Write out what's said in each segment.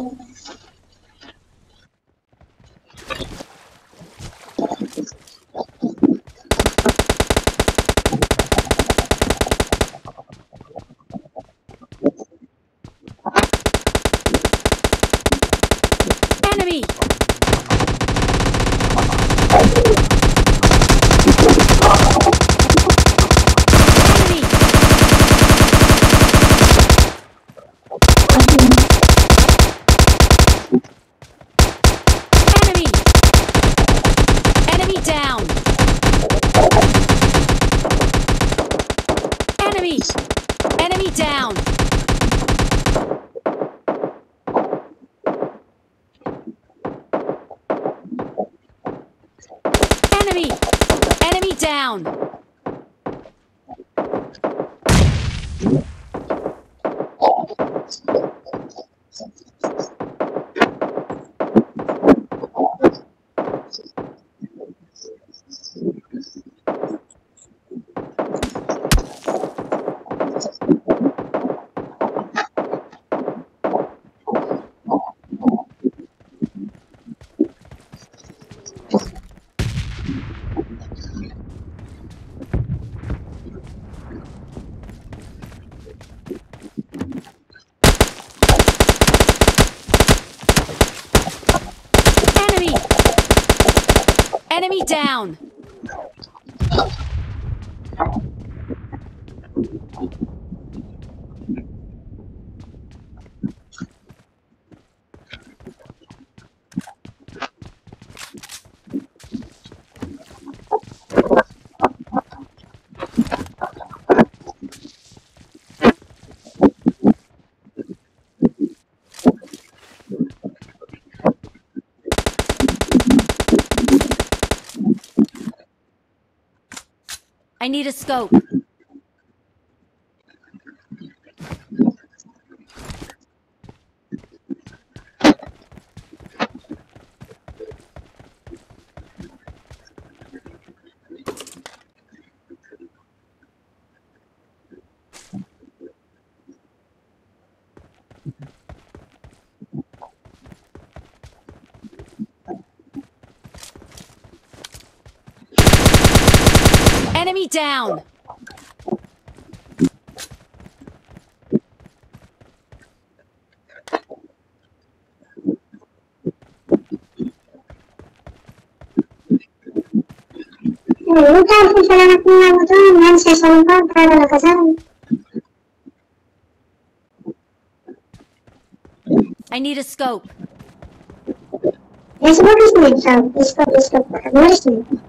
Enemy! Down! Enemy! Enemy down! Enemy! Enemy down! I need a scope. Enemy down! I need a scope. Es porque es muy chao, es porque es porque no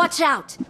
Watch out!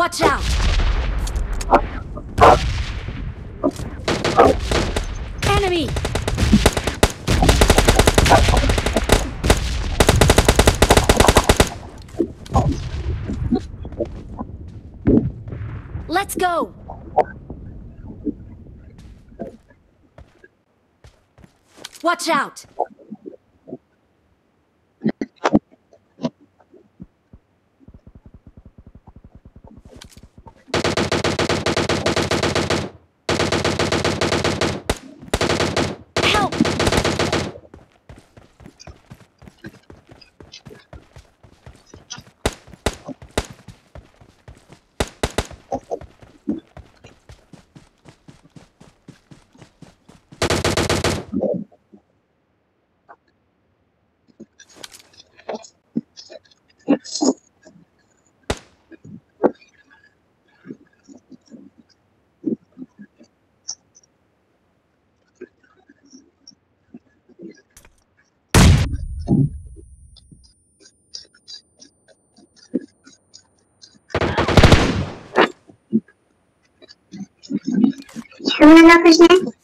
Watch out! Enemy! Let's go! Watch out! Can we not push next?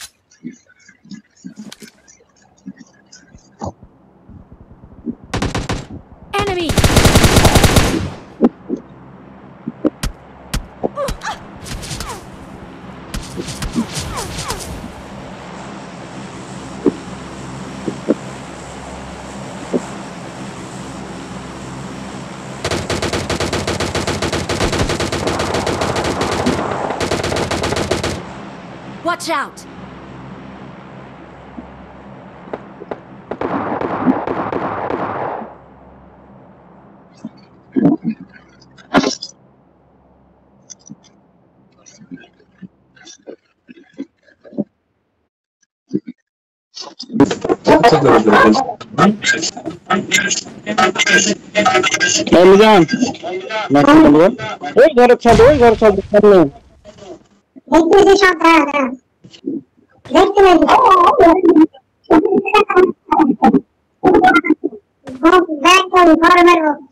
Watch out! Elgan. Nakal. Oi, garat chalo, oi, garat chalo. Ek minute shot hai. Thank you.